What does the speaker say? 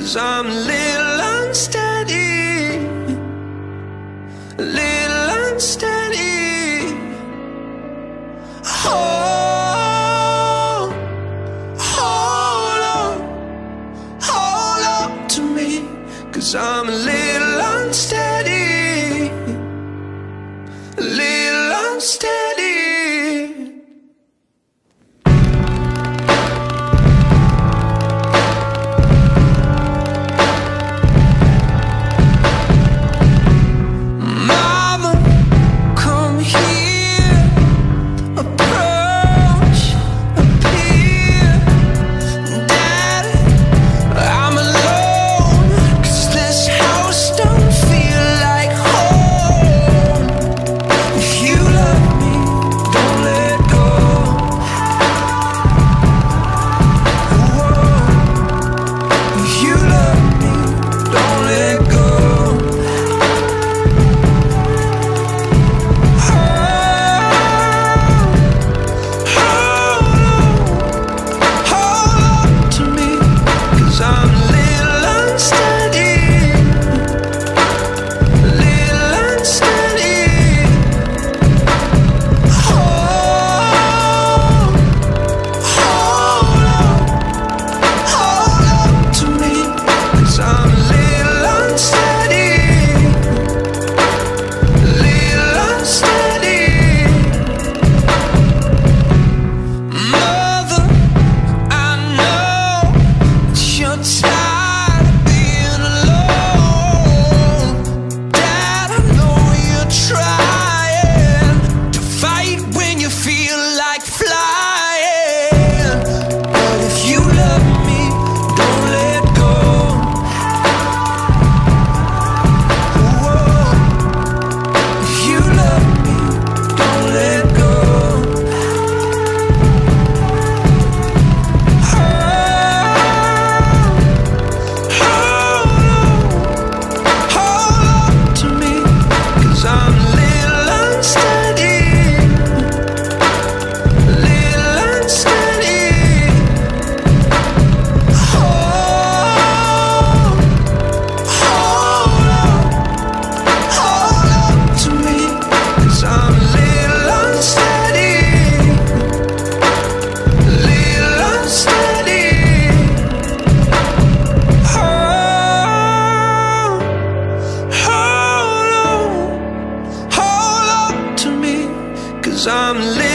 Cause I'm a little unsteady. A Little unsteady. Hold, hold on. Hold on to me. Cause I'm a little unsteady. A Little unsteady. Cause I'm